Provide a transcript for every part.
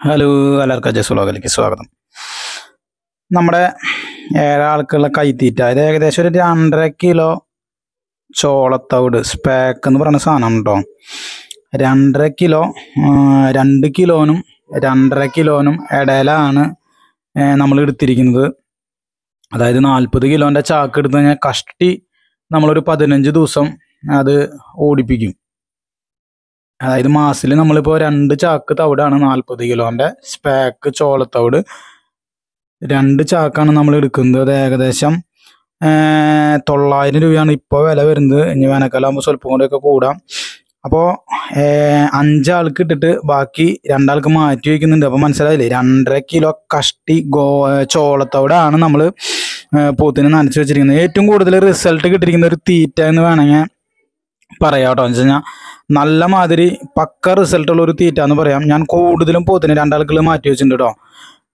Hello എല്ലാവർക്കും ജസ് വ്ളോഗിലേക്ക് സ്വാഗതം. നമ്മുടെ ഏഴാൾക്കുള്ള കൈത്തീറ്റ അത് ഏകദേശം ഒരു രണ്ടര കിലോ ചോളത്തവിട് സ്പാക്ക് എന്ന് പറയുന്ന സാധനം കേട്ടോ രണ്ടര കിലോ രണ്ട് കിലോനും രണ്ടര കിലോനും ഇടയിലാണ് നമ്മൾ എടുത്തിരിക്കുന്നത്. അതായത് നാൽപ്പത് കിലോന്റെ ചാക്ക് എടുത്തു കഴിഞ്ഞാൽ കഷ്ടി നമ്മളൊരു പതിനഞ്ച് ദിവസം അത് ഓടിപ്പിക്കും. അതായത് മാസത്തിൽ നമ്മളിപ്പോൾ രണ്ട് ചാക്ക് തവിടാണ് നാൽപ്പത് കിലോന്റെ സ്പാക്ക് ചോളത്തവിട്. രണ്ട് ചാക്കാണ് നമ്മൾ എടുക്കുന്നത്. അത് ഏകദേശം തൊള്ളായിരം രൂപയാണ് ഇപ്പോൾ വില വരുന്നത്. ഇനി വേനൽക്കാലാകുമ്പോൾ സ്വല്പം കൂടെയൊക്കെ കൂടാം. അപ്പോൾ അഞ്ചാൾക്ക് ഇട്ടിട്ട് ബാക്കി രണ്ടാൾക്ക് മാറ്റി വയ്ക്കുന്നുണ്ട്. അപ്പോൾ മനസ്സിലായില്ലേ? രണ്ടര കിലോ കഷ്ടി ഗോ ചോളത്തവിടാണ് നമ്മൾ പോത്തിന് നനച്ച് വെച്ചിരിക്കുന്നത്. ഏറ്റവും കൂടുതൽ റിസൾട്ട് കിട്ടിയിരിക്കുന്ന ഒരു തീറ്റ എന്ന് വേണമെങ്കിൽ പറയാം കേട്ടോ എന്ന് വെച്ച് കഴിഞ്ഞാൽ നല്ല മാതിരി പക്ക റിസൾട്ടുള്ള ഒരു തീറ്റ എന്ന് പറയാം. ഞാൻ കൂടുതലും പോത്തിന് രണ്ടാൾക്കുള്ള മാറ്റി വെച്ചിട്ടുണ്ട് കേട്ടോ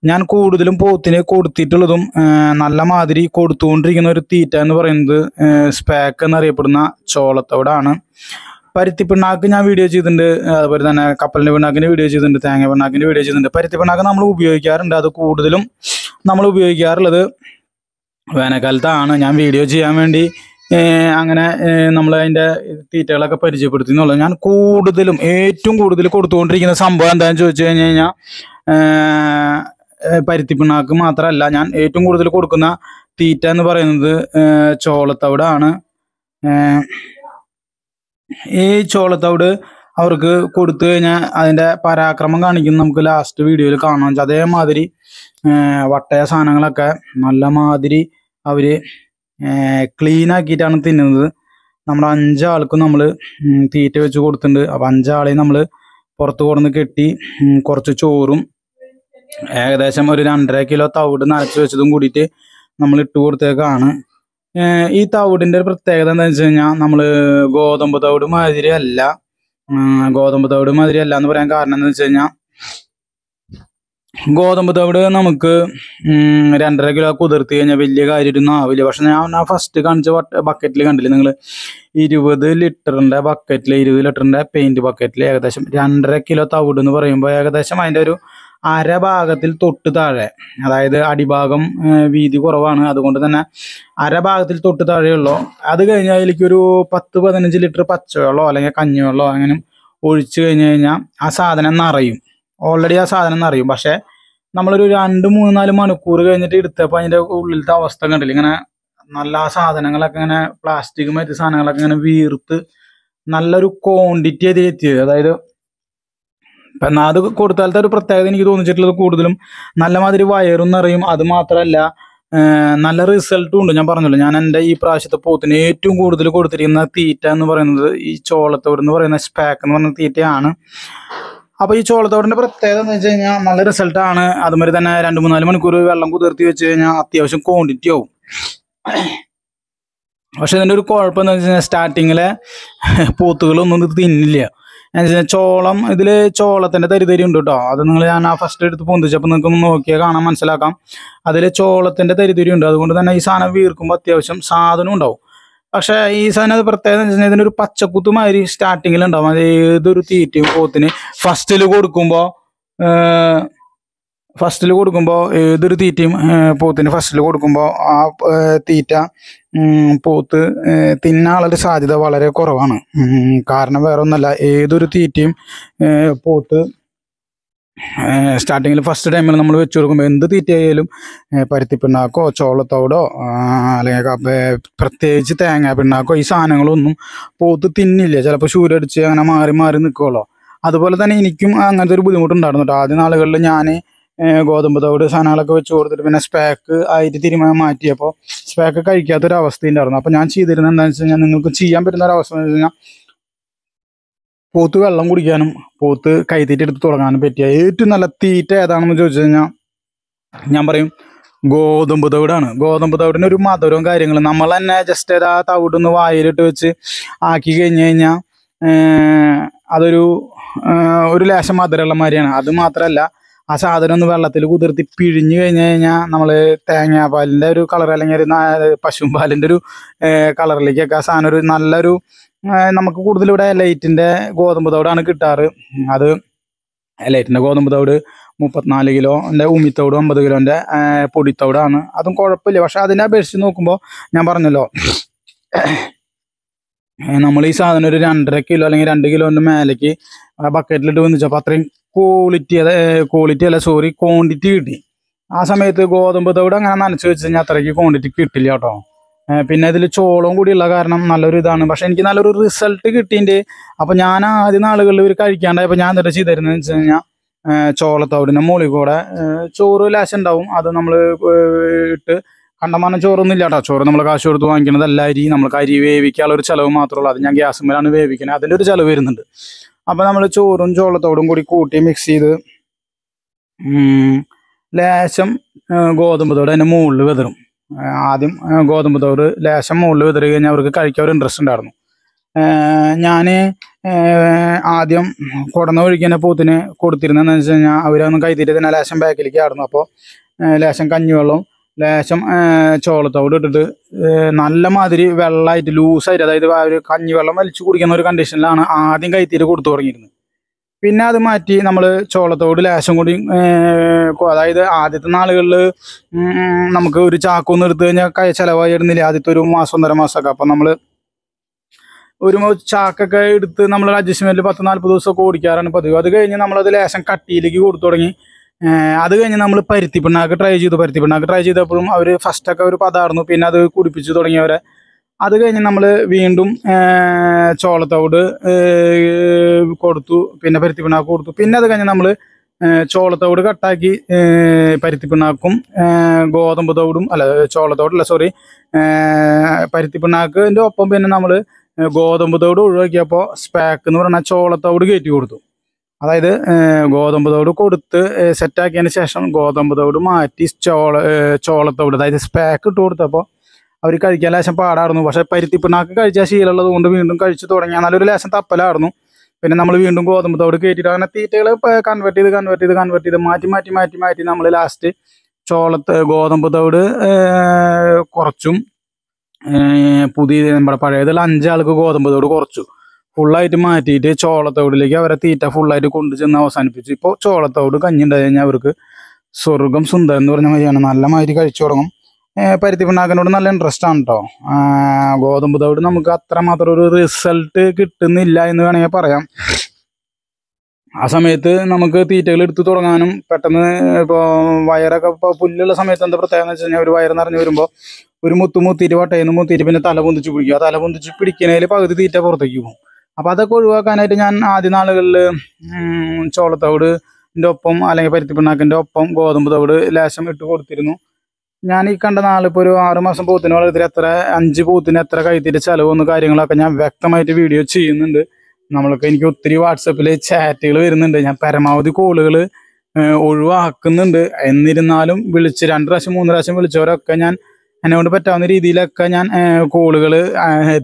ഞാൻ കൂടുതലും പോത്തിന് കൊടുത്തിട്ടുള്ളതും നല്ലമാതിരി നല്ല മാതിരി കൊടുത്തുകൊണ്ടിരിക്കുന്ന ഒരു തീറ്റ എന്ന് പറയുന്നത് സ്പാക്ക് എന്നറിയപ്പെടുന്ന ചോളത്തോടാണ് പരുത്തി പിണ്ണാക്ക് ഞാൻ വീഡിയോ ചെയ്തിട്ടുണ്ട്. അതുപോലെ തന്നെ കപ്പലിന്റെ പിണ്ണാക്കിന്റെ വീഡിയോ ചെയ്തിട്ടുണ്ട്. തേങ്ങ പിണ്ണാക്കിന്റെ വീഡിയോ ചെയ്തിട്ടുണ്ട്. പരുത്തി പിണ്ണാക്ക് നമ്മൾ ഉപയോഗിക്കാറുണ്ട്. അത് കൂടുതലും നമ്മൾ ഉപയോഗിക്കാറുള്ളത് വേനൽക്കാലത്താണ്. ഞാൻ വീഡിയോ ചെയ്യാൻ വേണ്ടി അങ്ങനെ നമ്മൾ അതിന്റെ തീറ്റകളൊക്കെ പരിചയപ്പെടുത്തി എന്നുള്ളത് ഞാൻ കൂടുതലും ഏറ്റവും കൂടുതൽ കൊടുത്തുകൊണ്ടിരിക്കുന്ന സംഭവം എന്താണെന്ന് ചോദിച്ചു കഴിഞ്ഞ് കഴിഞ്ഞാൽ പരുത്തിപ്പിണ്ണാക്ക് മാത്രമല്ല. ഞാൻ ഏറ്റവും കൂടുതൽ കൊടുക്കുന്ന തീറ്റ എന്ന് പറയുന്നത് ചോളത്തവിടാണ്. ഈ ചോളത്തവിട് അവർക്ക് കൊടുത്തു കഴിഞ്ഞാൽ അതിന്റെ പരാക്രമം കാണിക്കുന്നത് നമുക്ക് ലാസ്റ്റ് വീഡിയോയിൽ കാണാം. അതേമാതിരി വട്ടയ സാധനങ്ങളൊക്കെ നല്ല മാതിരി അവർ ക്ലീൻ ആക്കിയിട്ടാണ് തിന്നുന്നത്. നമ്മുടെ അഞ്ചാൾക്കും നമ്മൾ തീറ്റ വെച്ച് കൊടുത്തിട്ടുണ്ട്. അപ്പം അഞ്ചാളെയും നമ്മൾ പുറത്ത് കൊടുന്ന് കെട്ടി കുറച്ച് ചോറും ഏകദേശം ഒരു രണ്ടര കിലോ തവിട് നനച്ച് വെച്ചതും കൂടിയിട്ട് നമ്മൾ ഇട്ട് കൊടുത്തേക്കാണ്. ഈ തവിടിന്റെ ഒരു പ്രത്യേകത എന്താണെന്ന് വെച്ച് കഴിഞ്ഞാൽ നമ്മൾ ഗോതമ്പ് തവിട് മാതിരി അല്ല. ഗോതമ്പ് തവിട് മാതിരി അല്ല എന്ന് പറയാൻ കാരണം എന്താണെന്ന് വെച്ച് കഴിഞ്ഞാൽ ഗോതമ്പ് തവിട് നമുക്ക് രണ്ടര കിലോ കുതിർത്തി കഴിഞ്ഞാൽ വലിയ കാര്യമൊന്നും ആവില്ല. പക്ഷെ ഞാൻ ആ ഫസ്റ്റ് കാണിച്ച ബക്കറ്റിൽ കണ്ടില്ല നിങ്ങൾ ഇരുപത് ലിറ്ററിന്റെ ബക്കറ്റിൽ ഇരുപത് ലിറ്ററിന്റെ പെയിന്റ് ബക്കറ്റിൽ ഏകദേശം രണ്ടര കിലോ തവിട് എന്ന് പറയുമ്പോൾ ഏകദേശം അതിന്റെ ഒരു അര ഭാഗത്തിൽ തൊട്ട് താഴെ അതായത് അടിഭാഗം വീതി കുറവാണ്. അതുകൊണ്ട് തന്നെ അര ഭാഗത്തിൽ തൊട്ട് താഴെയുള്ളൂ. അത് കഴിഞ്ഞാൽ ഒരു പത്ത് പതിനഞ്ച് ലിറ്റർ പച്ചവെള്ളമോ അല്ലെങ്കിൽ കഞ്ഞിവെള്ളമോ അങ്ങനെ ഒഴിച്ചു കഴിഞ്ഞ് കഴിഞ്ഞാൽ ആ സാധനം നിറയും. ഓൾറെഡി ആ സാധനം അറിയും പക്ഷേ നമ്മളൊരു രണ്ട് മൂന്ന് നാല് മണിക്കൂർ കഴിഞ്ഞിട്ട് എടുത്തപ്പോൾ അതിന്റെ ഉള്ളിലത്തെ അവസ്ഥ കണ്ടില്ല? ഇങ്ങനെ നല്ല സാധനങ്ങളൊക്കെ ഇങ്ങനെ പ്ലാസ്റ്റിക് മറ്റു സാധനങ്ങളൊക്കെ ഇങ്ങനെ വീർത്ത് നല്ലൊരു ക്വാണ്ടിറ്റി അതിൽ എത്തിയത്. അതായത് ഇപ്പം എന്നാൽ അത് കൊടുത്താലത്തെ ഒരു പ്രത്യേകത എനിക്ക് തോന്നിച്ചിട്ടുള്ളത് കൂടുതലും നല്ല മാതിരി വയറും നിറയും. അത് മാത്രമല്ല നല്ല റിസൾട്ടും ഉണ്ട്. ഞാൻ പറഞ്ഞല്ലോ ഞാൻ എന്റെ ഈ പ്രാവശ്യത്തെ പോത്തിന് ഏറ്റവും കൂടുതൽ കൊടുത്തിരിക്കുന്ന തീറ്റ എന്ന് പറയുന്നത് ഈ ചോളത്തോട് എന്ന് പറയുന്ന സ്പാക്ക് എന്ന് പറയുന്ന തീറ്റയാണ്. അപ്പോൾ ഈ ചോളത്തോടിന്റെ പ്രത്യേകത എന്ന് വെച്ച് കഴിഞ്ഞാൽ നല്ല റിസൾട്ടാണ് അതുമാതിരി തന്നെ രണ്ട് മൂന്നാൽ മണിക്കൂർ വെള്ളം കുതിർത്തി വെച്ച് കഴിഞ്ഞാൽ അത്യാവശ്യം ക്വാണ്ടിറ്റി ആവും. പക്ഷെ ഇതിന്റെ ഒരു കുഴപ്പം എന്താ വെച്ചാൽ കഴിഞ്ഞാൽ സ്റ്റാർട്ടിങ്ങിലെ പൂത്തുകളൊന്നും ഇത് തിന്നില്ല. എന്ന് ചോളം ഇതിൽ ചോളത്തിന്റെ തരിതരി ഉണ്ട് കേട്ടോ അത് നിങ്ങൾ ഞാൻ ആ ഫസ്റ്റ് എടുത്ത് പൊന്തിച്ചപ്പോൾ നിങ്ങൾക്ക് നോക്കിയാൽ കാണാൻ മനസ്സിലാക്കാം. അതിൽ ചോളത്തിന്റെ തരിതരി ഉണ്ട്. അതുകൊണ്ട് തന്നെ ഈ സാധനം വീർക്കുമ്പോൾ അത്യാവശ്യം സാധനം ഉണ്ടാവും. പക്ഷേ ഈ സാധനം അത് പ്രത്യേകത എന്ന് വെച്ചാൽ ഇതിനൊരു പച്ചക്കുത്തുമാതിരി സ്റ്റാർട്ടിങ്ങിൽ ഉണ്ടാവും അത് ഏതൊരു തീറ്റയും പോത്തിന് ഫസ്റ്റിൽ കൊടുക്കുമ്പോൾ ഫസ്റ്റിൽ കൊടുക്കുമ്പോൾ ഏതൊരു തീറ്റയും പോത്തിന് ഫസ്റ്റിൽ കൊടുക്കുമ്പോൾ ആ തീറ്റ പോത്ത് തിന്നാനുള്ള സാധ്യത വളരെ കുറവാണ്. കാരണം വേറെ ഒന്നല്ല ഏതൊരു തീറ്റയും പോത്ത് സ്റ്റാർട്ടിങ്ങിൽ ഫസ്റ്റ് ടൈമിൽ നമ്മൾ വെച്ച് കൊടുക്കുമ്പോൾ എന്ത് തീറ്റയായാലും പരുത്തി പിണ്ണാക്കോ ചോളത്തോടോ അല്ലെങ്കിൽ പ്രത്യേകിച്ച് തേങ്ങ പിണ്ണാക്കോ ഈ സാധനങ്ങളൊന്നും പോത്ത് തിന്നില്ല. ചിലപ്പോൾ ശൂരടിച്ച് അങ്ങനെ മാറി മാറി നിൽക്കുമല്ലോ അതുപോലെ തന്നെ എനിക്കും അങ്ങനത്തെ ഒരു ബുദ്ധിമുട്ടുണ്ടായിരുന്നു ആദ്യ നാളുകളിൽ ഞാൻ ഗോതമ്പ് തവിട് സാധനങ്ങളൊക്കെ വെച്ച് കൊടുത്തിട്ട് പിന്നെ സ്പാക്ക് ആയിട്ട് തീരുമാനം മാറ്റിയപ്പോൾ സ്പാക്ക് കഴിക്കാത്തൊരവസ്ഥയുണ്ടായിരുന്നു. അപ്പോൾ ഞാൻ ചെയ്തിരുന്നത് എന്താണെന്ന് വെച്ച് കഴിഞ്ഞാൽ നിങ്ങൾക്ക് ചെയ്യാൻ പറ്റുന്ന ഒരു എന്ന് വെച്ച് കഴിഞ്ഞാൽ പോത്ത് വെള്ളം കുടിക്കാനും പോത്ത് കൈത്തീറ്റ എടുത്ത് തുടങ്ങാനും പറ്റിയ ഏറ്റവും നല്ല തീറ്റ ഏതാണെന്ന് ചോദിച്ചു കഴിഞ്ഞാൽ ഞാൻ പറയും ഗോതമ്പ് തവിടാണ്. ഗോതമ്പ് തവിടിന് ഒരു മധുരവും കാര്യങ്ങളും. നമ്മൾ തന്നെ ജസ്റ്റ് ഏതാ തവിടൊന്ന് വായിലിട്ട് വെച്ച് ആക്കി കഴിഞ്ഞ് കഴിഞ്ഞാൽ അതൊരു ഒരു ലേശം മധുരമുള്ള മാതിരിയാണ്. അത് മാത്രമല്ല ആ സാധനം ഒന്ന് വെള്ളത്തിൽ കുതിർത്തി പിഴിഞ്ഞു കഴിഞ്ഞു കഴിഞ്ഞാൽ നമ്മൾ തേങ്ങാപ്പാലിന്റെ ഒരു കളർ അല്ലെങ്കിൽ ഒരു പശുമ്പാലിന്റെ ഒരു കളറിലേക്കൊക്കെ ആ സാധനം ഒരു നല്ലൊരു നമുക്ക് കൂടുതൽ ഇവിടെ ലൈറ്റിന്റെ ഗോതമ്പ് തവിടാണ് കിട്ടാറ്. അത് ലൈറ്റിന്റെ ഗോതമ്പ് തവിട് മുപ്പത്തിനാല് കിലോന്റെ ഉമിത്തവിട് അമ്പത് കിലോന്റെ പൊടിത്തവിടാണ്. അതും കുഴപ്പമില്ല. പക്ഷെ അതിനെ അപേക്ഷിച്ച് നോക്കുമ്പോൾ ഞാൻ പറഞ്ഞല്ലോ നമ്മൾ ഈ സാധനം ഒരു രണ്ടര കിലോ അല്ലെങ്കിൽ രണ്ട് കിലോന്റെ മേലേക്ക് ബക്കറ്റിലിട്ട് വന്നിച്ചപ്പോൾ അത്രയും ക്വാളിറ്റി അതെ ക്വാളിറ്റി അല്ല സോറി ക്വാണ്ടിറ്റി കിട്ടി. ആ സമയത്ത് ഗോതമ്പ് തവിട് അങ്ങനെ നനച്ച് വെച്ച് കഴിഞ്ഞാൽ അത്രയ്ക്ക് ക്വാണ്ടിറ്റി കിട്ടില്ല കേട്ടോ. പിന്നെ ഇതിൽ ചോളവും കൂടിയുള്ള കാരണം നല്ലൊരു ഇതാണ്. പക്ഷെ എനിക്ക് നല്ലൊരു റിസൾട്ട് കിട്ടിയിട്ടുണ്ട് അപ്പോൾ ഞാൻ ആദ്യ നാളുകളിൽ ഇവർ കഴിക്കാണ്ടായപ്പോൾ ഞാൻ എന്നിട്ട് ചെയ്തിരുന്നത് വെച്ച് കഴിഞ്ഞാൽ ചോളത്തവിടിന്റെ മുകളിൽ കൂടെ ചോറ് ലാശം ഉണ്ടാവും അത് നമ്മൾ ഇട്ട് കണ്ടമാനം ചോറൊന്നും ഇല്ല കേട്ടോ. ചോറ് നമ്മൾ കാശ് കൊടുത്ത് വാങ്ങിക്കുന്നത് അല്ല അരി. നമുക്ക് അരി വേവിക്കാനുള്ള ഒരു ചിലവ് മാത്രമേ ഉള്ളൂ. അത് ഞാൻ ഗ്യാസ് മേലാണ് വേവിക്കുന്നത് അതിന്റെ ഒരു ചിലവ് വരുന്നുണ്ട്. അപ്പോൾ നമ്മൾ ചോറും ചോളത്തോടും കൂടി കൂട്ടി മിക്സ് ചെയ്ത് ലേശം ഗോതമ്പ് തോട് അതിന്റെ മുകളിൽ വിതറും. ആദ്യം ഗോതമ്പ് തോട് ലേശം മുകളിൽ വിതറി കഴിഞ്ഞാൽ അവർക്ക് കഴിക്കാൻ ഒരു ഇൻട്രസ്റ്റ് ഉണ്ടായിരുന്നു. ഞാൻ ആദ്യം കുടന്ന ഒഴിക്കുന്ന പൂത്തിന് കൊടുത്തിരുന്നതെന്ന് വെച്ച് കഴിഞ്ഞാൽ അവരൊന്നും കൈത്തീറ്റ് തന്നെ ലേശം ബാക്കിലേക്ക് ആയിരുന്നു അപ്പോൾ ലേശം കഞ്ഞിവെള്ളം ലേശം ചോളത്തോട് ഇട്ടിട്ട് നല്ല മാതിരി വെള്ളമായിട്ട് ലൂസായിട്ട് അതായത് ആ ഒരു കഞ്ഞിവെള്ളം വലിച്ചു കുടിക്കുന്ന ഒരു കണ്ടീഷനിലാണ് ആദ്യം കൈത്തീര് കൊടുത്തു തുടങ്ങിയിരുന്നത്. പിന്നെ അത് മാറ്റി നമ്മൾ ചോളത്തോട് ലേശം കൂടി അതായത് ആദ്യത്തെ നാളുകളിൽ നമുക്ക് ഒരു ചാക്കൊന്നും എടുത്തു കഴിഞ്ഞാൽ കൈ ചിലവായിരുന്നില്ല ആദ്യത്തെ ഒരു മാസം ഒന്നര മാസമൊക്കെ. അപ്പം നമ്മൾ ഒരു ചാക്കൊക്കെ എടുത്ത് നമ്മൾ അഡ്ജസ്റ്റ്മെന്റിൽ പത്ത് നാൽപ്പത് ദിവസമൊക്കെ ഓടിക്കാറാണ് പതിവ്. അത് കഴിഞ്ഞ് നമ്മളത് ലേശം കട്ടിയിലേക്ക് കൊടുത്തു തുടങ്ങി. അത് കഴിഞ്ഞ് നമ്മൾ പരുത്തി പിണ്ണാക്ക് ട്രൈ ചെയ്തു. പരുത്തി പിണ്ണാക്ക് ട്രൈ ചെയ്തപ്പോഴും അവർ ഫസ്റ്റൊക്കെ ഒരു പതാർന്നു. പിന്നെ അത് കുടിപ്പിച്ചു തുടങ്ങിയവരെ. അത് കഴിഞ്ഞ് നമ്മൾ വീണ്ടും ചോളത്തോട് കൊടുത്തു. പിന്നെ പരുത്തി പിണ്ണാക്ക് കൊടുത്തു. പിന്നെ അത് കഴിഞ്ഞ് നമ്മൾ ചോളത്തോട് കട്ടാക്കി പരുത്തിപ്പിണ്ണാക്കും ഗോതമ്പ് തോടും അല്ല ചോളത്തോടല്ല സോറി പരുത്തി പിണ്ണാക്കിന്റെ ഒപ്പം പിന്നെ നമ്മൾ ഗോതമ്പ് തോട് ഒഴിവാക്കിയപ്പോൾ സ്പാക്ക് എന്ന് പറഞ്ഞാൽ ചോളത്തോട് കയറ്റി കൊടുത്തു. അതായത് ഗോതമ്പ് തോട് കൊടുത്ത് സെറ്റാക്കിയതിന് ശേഷം ഗോതമ്പ് തോട് മാറ്റി ചോള ചോളത്തോട് അതായത് സ്പാക്ക് ഇട്ട് കൊടുത്തപ്പോൾ അവർ കഴിക്കാൻ ലേശം പാടായിരുന്നു. പക്ഷേ പരുത്തിപ്പിണ്ണാക്ക് കഴിച്ചാൽ ശീലമുള്ളത് കൊണ്ട് വീണ്ടും കഴിച്ചു തുടങ്ങിയാൽ നല്ലൊരു ലേശം തപ്പലായിരുന്നു. പിന്നെ നമ്മൾ വീണ്ടും ഗോതമ്പ് തോട് കയറ്റിയിട്ട് അങ്ങനെ തീറ്റകൾ കൺവേർട്ട് ചെയ്ത് കൺവേർട്ട് ചെയ്ത് കൺവേർട്ട് ചെയ്ത് മാറ്റി മാറ്റി മാറ്റി മാറ്റി നമ്മൾ ലാസ്റ്റ് ചോളത്ത് ഗോതമ്പ് തോട് കുറച്ചും പുതിയ നമ്മുടെ പഴയതിൽ അഞ്ചാൾക്ക് ഗോതമ്പ് തോട് കുറച്ചു. ഫുള്ളായിട്ട് മാറ്റിയിട്ട് ചോളത്തോടിലേക്ക് അവരെ തീറ്റ ഫുള്ളായിട്ട് കൊണ്ടു ചെന്ന് അവസാനിപ്പിച്ചു. ഇപ്പോൾ ചോളത്തോട് കഞ്ഞി ഉണ്ടായി കഴിഞ്ഞാൽ അവർക്ക് സ്വർഗം സുന്ദരം എന്ന് പറഞ്ഞ മാതിരിയാണ്. നല്ല മാതിരി കഴിച്ചു തുടങ്ങും. പരുത്തി പിണ്ണാക്കനോട് നല്ല ഇൻട്രസ്റ്റ് ആണ് കേട്ടോ ഗോതമ്പ് തവിട് നമുക്ക് അത്രമാത്രം ഒരു റിസൾട്ട് കിട്ടുന്നില്ല എന്ന് വേണമെങ്കിൽ പറയാം. ആ സമയത്ത് നമുക്ക് തീറ്റകൾ എടുത്തു തുടങ്ങാനും പെട്ടെന്ന് ഇപ്പോൾ വയറൊക്കെ ഇപ്പോൾ പുല്ലുള്ള സമയത്ത് എന്താ പ്രത്യേകത എന്ന് വെച്ച് കഴിഞ്ഞാൽ ഒരു വയറ് നിറഞ്ഞു വരുമ്പോൾ ഒരു മുത്തു മുത്തിയിട്ട് വട്ടയിൽ നിന്ന് മുത്തിയിട്ട് പിന്നെ തല പൊന്തിച്ച് പിടിക്കും. ആ തല പൊന്തിച്ച് പിടിക്കുന്നതിൽ പകുതി തീറ്റ പുറത്തേക്ക് പോകും. അപ്പോൾ അതൊക്കെ ഒഴിവാക്കാനായിട്ട് ഞാൻ ആദ്യ നാളുകളിൽ ചോളത്തവിടിന്റെ ഒപ്പം അല്ലെങ്കിൽ പരുത്തി പിണ്ണാക്കിന്റെ ഒപ്പം ഗോതമ്പ് തവിട് ലേശം ഇട്ട് കൊടുത്തിരുന്നു. ഞാൻ ഈ കണ്ട നാളിപ്പോൾ ഒരു ആറ് മാസം പൂത്തിന് വളർത്തി എത്ര അഞ്ച് പൂത്തിന് എത്ര കൈത്തിന്റെ ചിലവൊന്നും കാര്യങ്ങളൊക്കെ ഞാൻ വ്യക്തമായിട്ട് വീഡിയോ ചെയ്യുന്നുണ്ട്. നമ്മൾക്ക് എനിക്ക് ഒത്തിരി വാട്സപ്പിൽ ചാറ്റുകൾ വരുന്നുണ്ട്. ഞാൻ പരമാവധി കോളുകൾ ഒഴിവാക്കുന്നുണ്ട്. എന്നിരുന്നാലും വിളിച്ച് രണ്ട് പ്രാവശ്യം മൂന്ന് പ്രാവശ്യം വിളിച്ചവരൊക്കെ ഞാൻ എന്നെ കൊണ്ട് പറ്റാവുന്ന രീതിയിലൊക്കെ ഞാൻ കോളുകൾ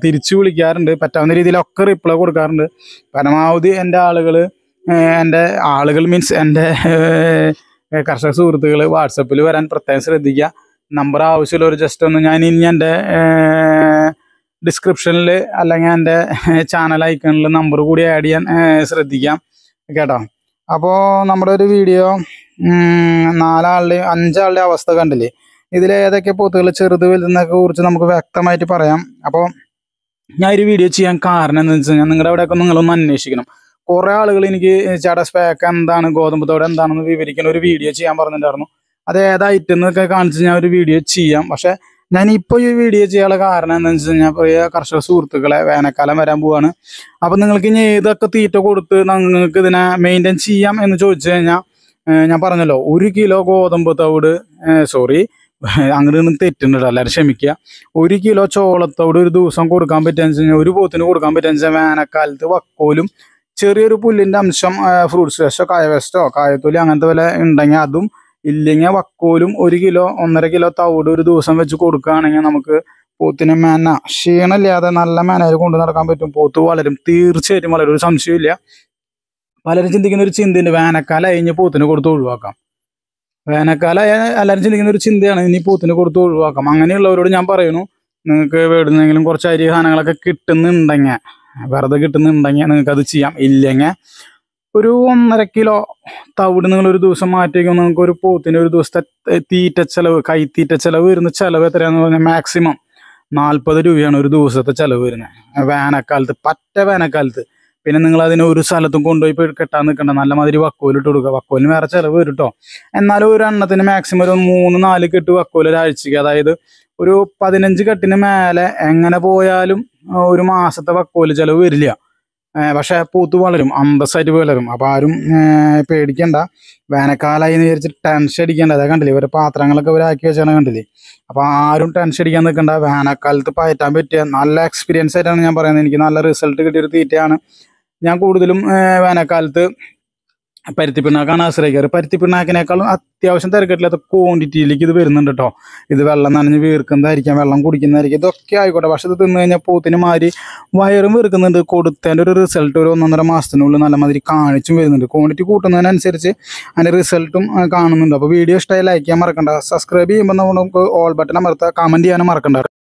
തിരിച്ചു വിളിക്കാറുണ്ട്. പറ്റാവുന്ന രീതിയിലൊക്കെ റിപ്ലൈ കൊടുക്കാറുണ്ട്. പരമാവധി എന്റെ ആളുകൾ എന്റെ ആളുകൾ മീൻസ് എന്റെ കർഷക സുഹൃത്തുക്കൾ വാട്സപ്പിൽ വരാൻ പ്രത്യേകം ശ്രദ്ധിക്കുക. നമ്പർ ആവശ്യമുള്ളവർ ജസ്റ്റ് ഒന്ന് ഞാൻ ഇനി എന്റെ ഡിസ്ക്രിപ്ഷനിൽ അല്ലെങ്കിൽ എന്റെ ചാനൽ ഐക്കണിൽ നമ്പർ കൂടി ആഡ് ചെയ്യാൻ ശ്രദ്ധിക്കാം. കേട്ടോ? അപ്പോൾ നമ്മുടെ ഒരു വീഡിയോ നാലാളുടെയും അഞ്ചാളുടെയും അവസ്ഥ കണ്ടില്ലേ? ഇതിൽ ഏതൊക്കെ പോത്തുകൾ ചെറുത് വലുതെന്നൊക്കെ കുറിച്ച് നമുക്ക് വ്യക്തമായിട്ട് പറയാം. അപ്പോൾ ഞാൻ ഒരു വീഡിയോ ചെയ്യാൻ കാരണം എന്ന് വെച്ച് കഴിഞ്ഞാൽ നിങ്ങളുടെ അവിടെയൊക്കെ നിങ്ങളൊന്ന് അന്വേഷിക്കണം. കുറേ ആളുകൾ എനിക്ക് ചേട്ടാ സ്പാക്ക് എന്താണ് ഗോതമ്പ് തോട് എന്താണെന്ന് വിവരിക്കുന്ന ഒരു വീഡിയോ ചെയ്യാൻ പറഞ്ഞിട്ടുണ്ടായിരുന്നു. അത് ഏതാ എന്നൊക്കെ കാണിച്ച് ഞാൻ ഒരു വീഡിയോ ചെയ്യാം. പക്ഷേ ഞാൻ ഇപ്പോൾ ഈ വീഡിയോ ചെയ്യാനുള്ള കാരണം എന്താണെന്ന് വെച്ച് കഴിഞ്ഞാൽ പ്രിയ കർഷക സുഹൃത്തുക്കളെ വേനൽക്കാലം വരാൻ പോവാണ്. അപ്പം നിങ്ങൾക്ക് ഇനി ഏതൊക്കെ തീറ്റ കൊടുത്ത് നിങ്ങൾക്ക് ഇതിനെ മെയിന്റെയിൻ ചെയ്യാം എന്ന് ചോദിച്ചു കഴിഞ്ഞാൽ ഞാൻ പറഞ്ഞല്ലോ ഒരു കിലോ ഗോതമ്പ് തവിട് സോറി അങ്ങോട്ട് നിന്ന് തെറ്റുണ്ട് കേട്ടോ എല്ലാവരും ക്ഷമിക്കുക ഒരു കിലോ ചോളത്തോട് ഒരു ദിവസം കൊടുക്കാൻ പറ്റുക ഒരു പോത്തിന് കൊടുക്കാൻ പറ്റുക വെച്ചാൽ വേനൽക്കാലത്ത് വക്കോലും ചെറിയൊരു പുല്ലിന്റെ അംശം ഫ്രൂട്ട്സ് വേസ്റ്റോ കായ വേസ്റ്റോ കായത്തൊലി അങ്ങനത്തെ വല്ല ഉണ്ടെങ്കിൽ അതും ഇല്ലെങ്കിൽ വക്കോലും ഒരു കിലോ ഒന്നര കിലോ തവിട് ഒരു ദിവസം വെച്ച് കൊടുക്കുകയാണെങ്കിൽ നമുക്ക് പോത്തിന് മേന ക്ഷീണമില്ലാതെ നല്ല മേനയിൽ കൊണ്ടു നടക്കാൻ പറ്റും. പോത്ത് വളരും. തീർച്ചയായിട്ടും വളരും. ഒരു സംശയമില്ല പലരും ചിന്തിക്കുന്ന ഒരു ചിന്തയുണ്ട് വേനൽക്കാലം കഴിഞ്ഞ് പോത്തിനെ കൊടുത്ത് ഒഴിവാക്കാം. വേനൽക്കാലം ആയ- എല്ലാവരും ചിന്തിക്കുന്ന ഒരു ചിന്തയാണ്. ഇനി പൂത്തിന് കൊടുത്ത് ഒഴിവാക്കാം. അങ്ങനെയുള്ളവരോട് ഞാൻ പറയുന്നു നിങ്ങൾക്ക് വീടുന്നെങ്കിലും കുറച്ച് അരി സാധനങ്ങളൊക്കെ കിട്ടുന്നുണ്ടെങ്കിൽ വെറുതെ കിട്ടുന്നുണ്ടെങ്കിൽ നിങ്ങൾക്ക് അത് ചെയ്യാം. ഇല്ലെങ്കിൽ ഒരു ഒന്നര കിലോ തവിട് നിങ്ങൾ ഒരു ദിവസം മാറ്റി നിങ്ങൾക്ക് ഒരു പോത്തിന് ഒരു ദിവസത്തെ തീറ്റ ചെലവ് കൈത്തീറ്റ ചെലവ് വരുന്ന ചെലവ് എത്രയാന്ന് പറഞ്ഞാൽ മാക്സിമം നാൽപ്പത് രൂപയാണ് ഒരു ദിവസത്തെ ചെലവ് വരുന്നത്. വേനൽക്കാലത്ത് പറ്റ വേനൽക്കാലത്ത് പിന്നെ നിങ്ങൾ അതിനെ ഒരു സ്ഥലത്തും കൊണ്ടുപോയി പോയി കെട്ടാൻ നിൽക്കണ്ട. നല്ല മാതിരി വക്കോലിട്ട് കൊടുക്കുക. വക്കോലിന് വേറെ ചിലവ് വരും കേട്ടോ എന്നാലും ഒരു എണ്ണത്തിന് മാക്സിമം ഒരു മൂന്ന് നാല് കെട്ട് വക്കോൽ ഒരാഴ്ചക്ക്. അതായത് ഒരു പതിനഞ്ച് കെട്ടിന് മേലെ എങ്ങനെ പോയാലും ഒരു മാസത്തെ വക്കോൽ ചിലവ് വരില്ല. പക്ഷേ പക്ഷെ പൂത്ത് വളരും. അന്തസ്സായിട്ട് വളരും. അപ്പോൾ ആരും പേടിക്കണ്ട. വേനൽക്കാലമായി എന്ന് വിചാരിച്ച് ടെൻഷൻ അടിക്കേണ്ട. അതാ കണ്ടില്ലേ? ഇവരെ പാത്രങ്ങളൊക്കെ ഇവരാക്കി വെച്ചാണ് കണ്ടില്ലേ? അപ്പോൾ ആരും ടെൻഷൻ അടിക്കാൻ നിൽക്കണ്ട. വേനൽക്കാലത്ത് പയറ്റാൻ പറ്റിയ നല്ല എക്സ്പീരിയൻസ് ആയിട്ടാണ് ഞാൻ പറയുന്നത്. എനിക്ക് നല്ല റിസൾട്ട് കിട്ടിയൊരു തീറ്റയാണ് ഞാൻ കൂടുതലും വേനൽക്കാലത്ത് പരുത്തി പിണ്ണാക്കാണ് ആശ്രയിക്കാറ്. പരുത്തി പിണ്ണാക്കിനേക്കാളും അത്യാവശ്യം തിരക്കിട്ടില്ലാത്ത ക്വാണ്ടിറ്റിയിലേക്ക് ഇത് വരുന്നുണ്ട് കേട്ടോ ഇത് വെള്ളം നനഞ്ഞ് വീർക്കുന്നതായിരിക്കാം വെള്ളം കുടിക്കുന്നതായിരിക്കും ഇതൊക്കെ ആയിക്കോട്ടെ. പക്ഷെ ഇത് തിന്നു കഴിഞ്ഞാൽ പൂത്തിന് മാതിരി വയറും വീർക്കുന്നുണ്ട് കൊടുത്തതിന്റെ ഒരു റിസൾട്ട് ഒരു ഒന്നൊന്നര മാസത്തിനുള്ളിൽ നല്ല മാതിരി കാണിച്ചും വരുന്നുണ്ട്. ക്വാണ്ടിറ്റി കൂട്ടുന്നതിനനുസരിച്ച് അതിന്റെ റിസൾട്ടും കാണുന്നുണ്ട്. അപ്പോൾ വീഡിയോ ഇഷ്ടമായി ലൈക്ക് ചെയ്യാൻ മറക്കണ്ട. സബ്സ്ക്രൈബ് ചെയ്യുമ്പോൾ നമുക്ക് ഓൾ ബട്ടൺ അമർത്തുക കമന്റ് ചെയ്യാനും മറക്കണ്ട.